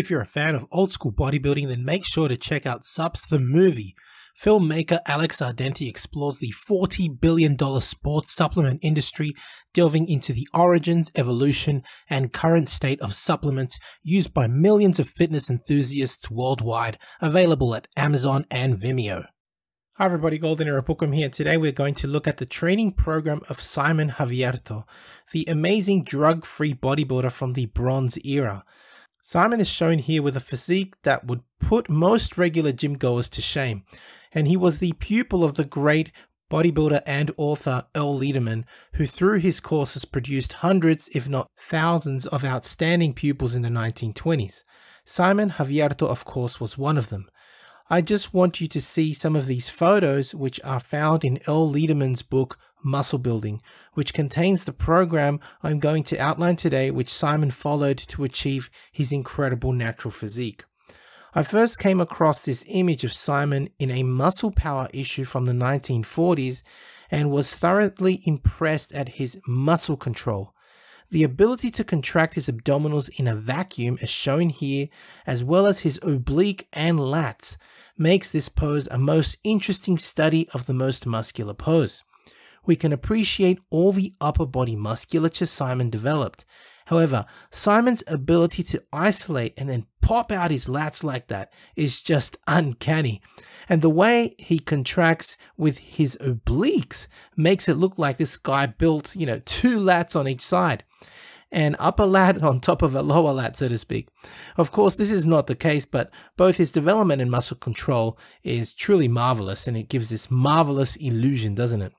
If you're a fan of old school bodybuilding, then make sure to check out Supps the movie. Filmmaker Alex Ardenti explores the $40 billion sports supplement industry, delving into the origins, evolution, and current state of supplements used by millions of fitness enthusiasts worldwide, available at Amazon and Vimeo. Hi everybody, Golden Era Bookworm here. Today we're going to look at the training program of Simon Javierto, the amazing drug-free bodybuilder from the Bronze Era. Simon is shown here with a physique that would put most regular gym goers to shame, and he was the pupil of the great bodybuilder and author Earle Liederman, who through his courses produced hundreds, if not thousands, of outstanding pupils in the 1920s. Simon Javierto, of course, was one of them. I just want you to see some of these photos which are found in Earle Liederman's book Muscle Building, which contains the program I'm going to outline today which Simon followed to achieve his incredible natural physique. I first came across this image of Simon in a muscle power issue from the 1940s and was thoroughly impressed at his muscle control. The ability to contract his abdominals in a vacuum as shown here, as well as his oblique and lats, makes this pose a most interesting study of the most muscular pose. We can appreciate all the upper body musculature Simon developed. However, Simon's ability to isolate and then pop out his lats like that is just uncanny. And the way he contracts with his obliques makes it look like this guy built, you know, two lats on each side an upper lat on top of a lower lat, so to speak. Of course, this is not the case, but both his development and muscle control is truly marvelous, and it gives this marvelous illusion, doesn't it?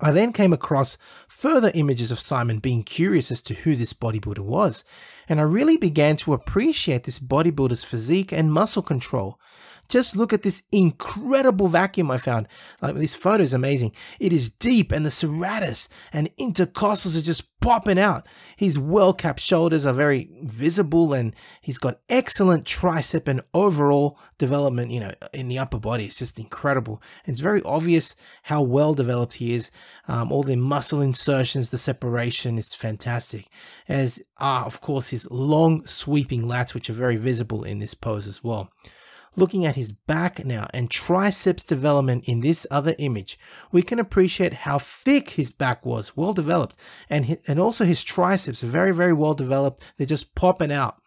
I then came across further images of Simon being curious as to who this bodybuilder was, and I really began to appreciate this bodybuilder's physique and muscle control. Just look at this incredible vacuum I found. Like this photo is amazing. It is deep and the serratus and intercostals are just popping out. His well-capped shoulders are very visible and he's got excellent tricep and overall development, you know, in the upper body. It's just incredible. It's very obvious how well developed he is. Um, all the muscle insertions, the separation is fantastic. As are, of course, his long sweeping lats, which are very visible in this pose as well. Looking at his back now and triceps development in this other image, we can appreciate how thick his back was, well developed, and, and also his triceps are very, very well developed. They're just popping out.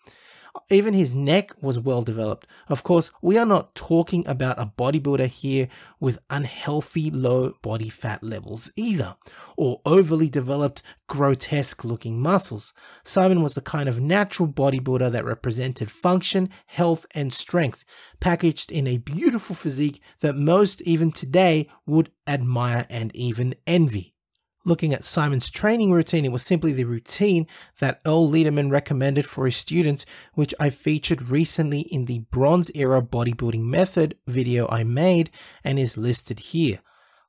Even his neck was well developed. Of course, we are not talking about a bodybuilder here with unhealthy low body fat levels either, or overly developed, grotesque looking muscles. Simon was the kind of natural bodybuilder that represented function, health, and strength, packaged in a beautiful physique that most even today would admire and even envy. Looking at Simon's training routine, it was simply the routine that Earle Liederman recommended for his students, which I featured recently in the Bronze Era Bodybuilding Method video I made and is listed here.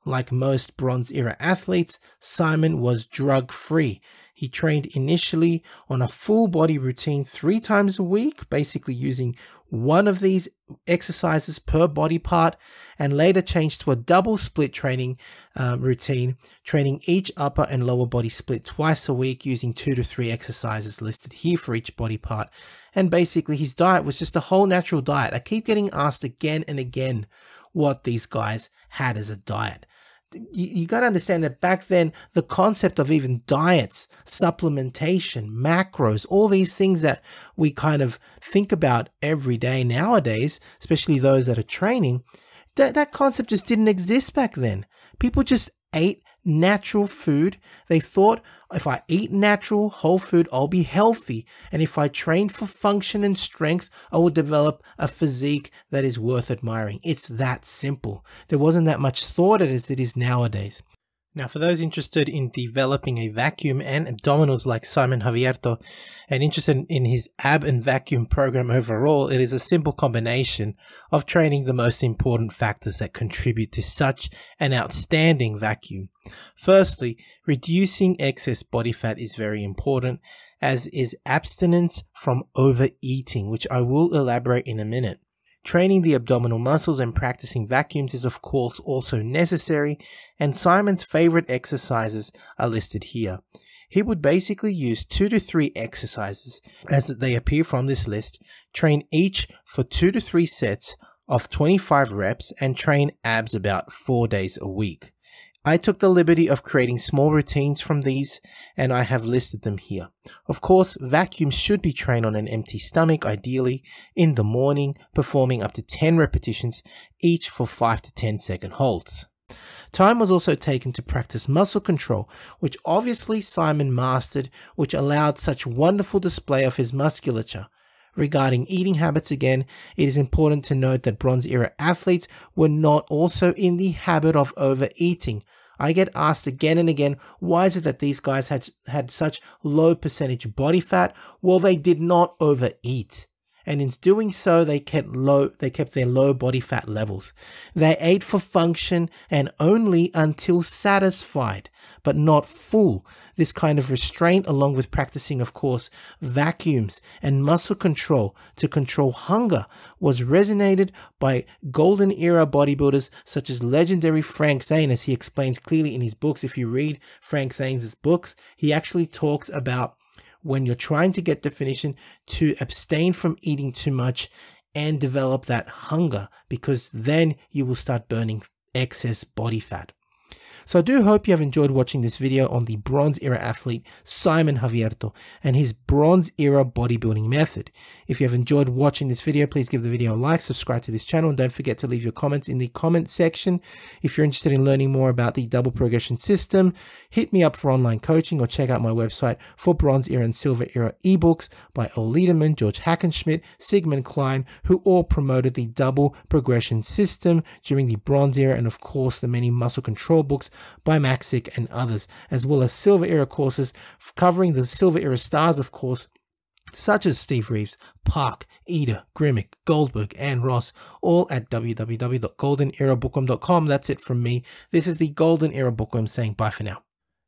Like most Bronze Era athletes, Simon was drug free. He trained initially on a full body routine three times a week, basically using one of these exercises per body part, and later changed to a double split training uh, routine, training each upper and lower body split twice a week using two to three exercises listed here for each body part. And basically, his diet was just a whole natural diet. I keep getting asked again and again what these guys had as a diet you, you got to understand that back then, the concept of even diets, supplementation, macros, all these things that we kind of think about every day nowadays, especially those that are training, that, that concept just didn't exist back then. People just ate natural food. They thought if I eat natural, whole food, I'll be healthy. And if I train for function and strength, I will develop a physique that is worth admiring. It's that simple. There wasn't that much thought as it is nowadays. Now, for those interested in developing a vacuum and abdominals like Simon Javierto and interested in his ab and vacuum program overall, it is a simple combination of training the most important factors that contribute to such an outstanding vacuum. Firstly, reducing excess body fat is very important, as is abstinence from overeating, which I will elaborate in a minute. Training the abdominal muscles and practicing vacuums is of course also necessary, and Simon's favorite exercises are listed here. He would basically use two to three exercises as they appear from this list, train each for two to three sets of 25 reps, and train abs about four days a week. I took the liberty of creating small routines from these and I have listed them here. Of course, vacuums should be trained on an empty stomach, ideally in the morning, performing up to 10 repetitions, each for 5 to 10 second holds. Time was also taken to practice muscle control, which obviously Simon mastered, which allowed such wonderful display of his musculature. Regarding eating habits again, it is important to note that Bronze Era athletes were not also in the habit of overeating. I get asked again and again, why is it that these guys had, had such low percentage body fat? Well, they did not overeat and in doing so they kept low they kept their low body fat levels. They ate for function and only until satisfied but not full. This kind of restraint along with practicing of course vacuums and muscle control to control hunger was resonated by golden era bodybuilders such as legendary Frank Zane as he explains clearly in his books. If you read Frank Zane's books he actually talks about when you're trying to get definition to abstain from eating too much and develop that hunger because then you will start burning excess body fat. So I do hope you have enjoyed watching this video on the Bronze Era athlete Simon Javierto and his Bronze Era bodybuilding method. If you have enjoyed watching this video, please give the video a like, subscribe to this channel, and don't forget to leave your comments in the comment section. If you're interested in learning more about the double progression system, hit me up for online coaching or check out my website for Bronze Era and Silver Era ebooks by Earle Liederman, George Hackenschmidt, Sigmund Klein, who all promoted the double progression system during the Bronze Era and of course the many muscle control books by Maxick and others, as well as Silver Era courses covering the Silver Era stars, of course, such as Steve Reeves, Park, Ida, Grimek, Goldberg, and Ross, all at www.goldenerabookworm.com. That's it from me. This is the Golden Era Bookworm saying bye for now.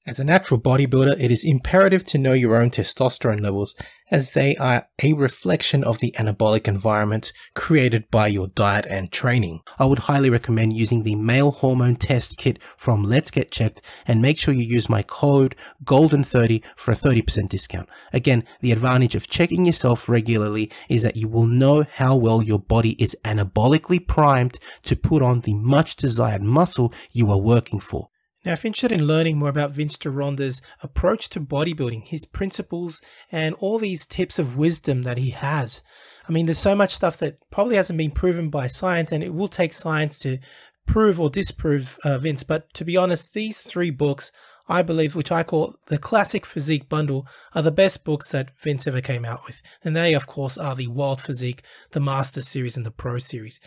As a natural bodybuilder, it is imperative to know your own testosterone levels as they are a reflection of the anabolic environment created by your diet and training. I would highly recommend using the male hormone test kit from Let's Get Checked and make sure you use my code GOLDEN30 for a 30% discount. Again, the advantage of checking yourself regularly is that you will know how well your body is anabolically primed to put on the much desired muscle you are working for. Now, if you're interested in learning more about Vince Gironda's approach to bodybuilding, his principles, and all these tips of wisdom that he has, I mean, there's so much stuff that probably hasn't been proven by science, and it will take science to prove or disprove uh, Vince. But to be honest, these three books, I believe, which I call the classic physique bundle, are the best books that Vince ever came out with. And they, of course, are the Wild Physique, the Master Series, and the Pro Series.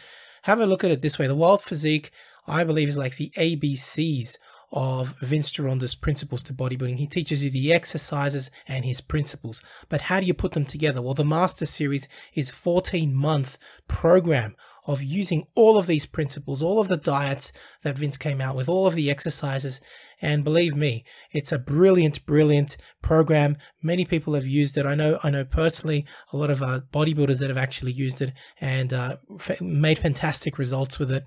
Have a look at it this way the Wild Physique, I believe, is like the ABCs of Vince Gironda's principles to bodybuilding. He teaches you the exercises and his principles. But how do you put them together? Well, the Master Series is a 14 month program of using all of these principles, all of the diets that Vince came out with, all of the exercises. And believe me, it's a brilliant, brilliant program. Many people have used it. I know, I know personally a lot of uh, bodybuilders that have actually used it and uh, made fantastic results with it.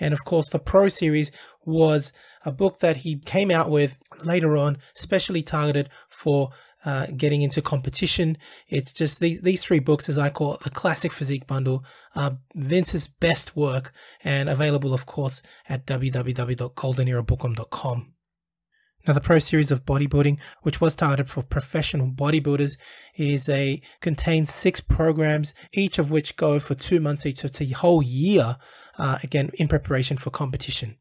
And of course, the Pro Series was a book that he came out with later on, specially targeted for uh, getting into competition. It's just these, these three books, as I call it, the classic physique bundle, uh, Vince's best work, and available, of course, at www.goldenerabookworm.com. Now, the Pro Series of Bodybuilding, which was targeted for professional bodybuilders, is a contains six programs, each of which go for two months each. So it's a whole year, uh, again, in preparation for competition.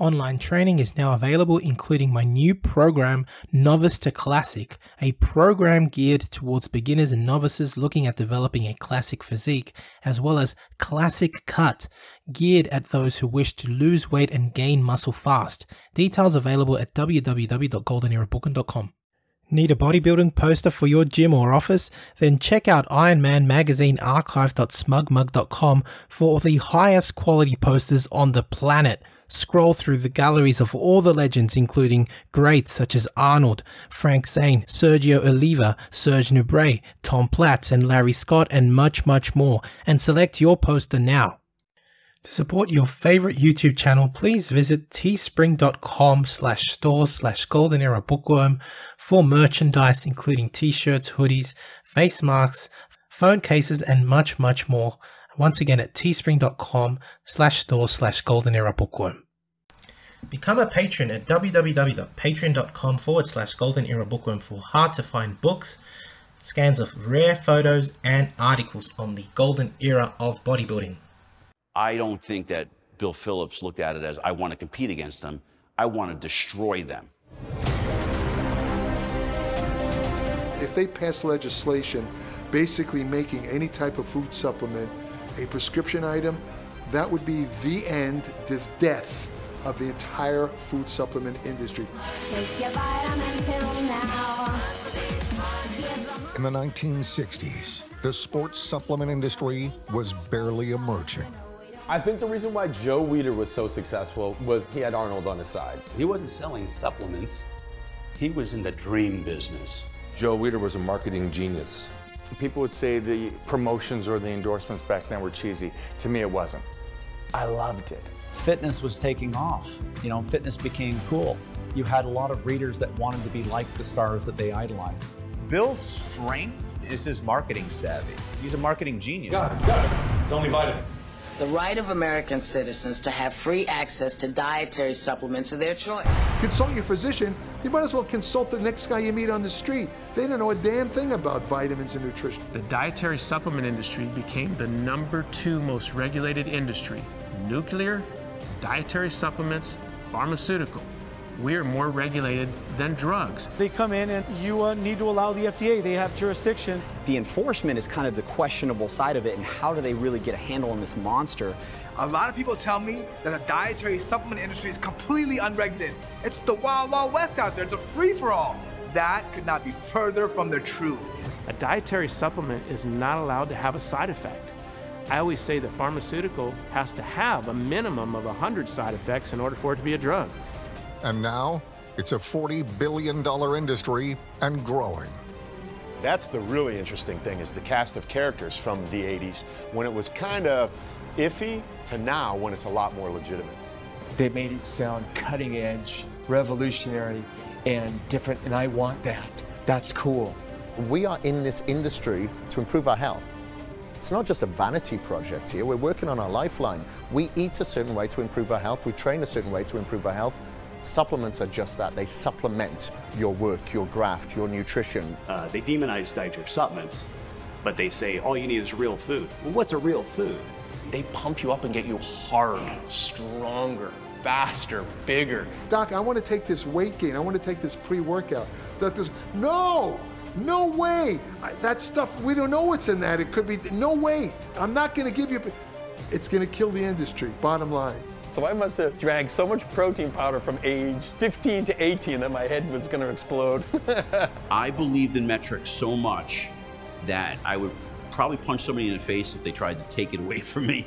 Online training is now available, including my new program, Novice to Classic, a program geared towards beginners and novices looking at developing a classic physique, as well as Classic Cut, geared at those who wish to lose weight and gain muscle fast. Details available at www.goldenerabookworm.com. Need a bodybuilding poster for your gym or office? Then check out Ironman Magazine archive.smugmug.com for the highest quality posters on the planet scroll through the galleries of all the legends, including greats such as Arnold, Frank Zane, Sergio Oliva, Serge Nubret, Tom Platz, and Larry Scott, and much, much more, and select your poster now. To support your favorite YouTube channel, please visit teespring.com slash store slash golden era bookworm for merchandise including t-shirts, hoodies, face masks, phone cases, and much, much more. Once again at teespring.com slash store slash golden era bookworm. Become a patron at www.patreon.com forward slash golden era bookworm for hard to find books, scans of rare photos, and articles on the golden era of bodybuilding. I don't think that Bill Phillips looked at it as I want to compete against them. I want to destroy them. If they pass legislation basically making any type of food supplement a prescription item, that would be the end, the death of the entire food supplement industry. In the 1960s, the sports supplement industry was barely emerging. I think the reason why Joe Weider was so successful was he had Arnold on his side. He wasn't selling supplements. He was in the dream business. Joe Weider was a marketing genius. People would say the promotions or the endorsements back then were cheesy. To me, it wasn't. I loved it. Fitness was taking off. You know, fitness became cool. You had a lot of readers that wanted to be like the stars that they idolized. Bill's strength is his marketing savvy. He's a marketing genius. Got it, got it. It's only vitamin. The right of American citizens to have free access to dietary supplements of their choice. Consult your physician. You might as well consult the next guy you meet on the street. They don't know a damn thing about vitamins and nutrition. The dietary supplement industry became the number two most regulated industry. Nuclear, dietary supplements, pharmaceutical. We're more regulated than drugs. They come in and you uh, need to allow the FDA. They have jurisdiction. The enforcement is kind of the questionable side of it, and how do they really get a handle on this monster? A lot of people tell me that the dietary supplement industry is completely unregulated. It's the wild, wild west out there. It's a free-for-all. That could not be further from the truth. A dietary supplement is not allowed to have a side effect. I always say the pharmaceutical has to have a minimum of 100 side effects in order for it to be a drug. And now, it's a $40 billion industry and growing. That's the really interesting thing is the cast of characters from the 80s when it was kind of iffy to now when it's a lot more legitimate. They made it sound cutting edge, revolutionary, and different, and I want that. That's cool. We are in this industry to improve our health. It's not just a vanity project here. We're working on our lifeline. We eat a certain way to improve our health. We train a certain way to improve our health. Supplements are just that. They supplement your work, your graft, your nutrition. Uh, they demonize dietary supplements, but they say all you need is real food. Well, what's a real food? They pump you up and get you hard, stronger, faster, bigger. Doc, I want to take this weight gain. I want to take this pre-workout. That this, no, no way. That stuff, we don't know what's in that. It could be, no way. I'm not going to give you, it's going to kill the industry, bottom line. So I must have drank so much protein powder from age 15 to 18 that my head was going to explode. I believed in Met-Rx so much that I would probably punch somebody in the face if they tried to take it away from me.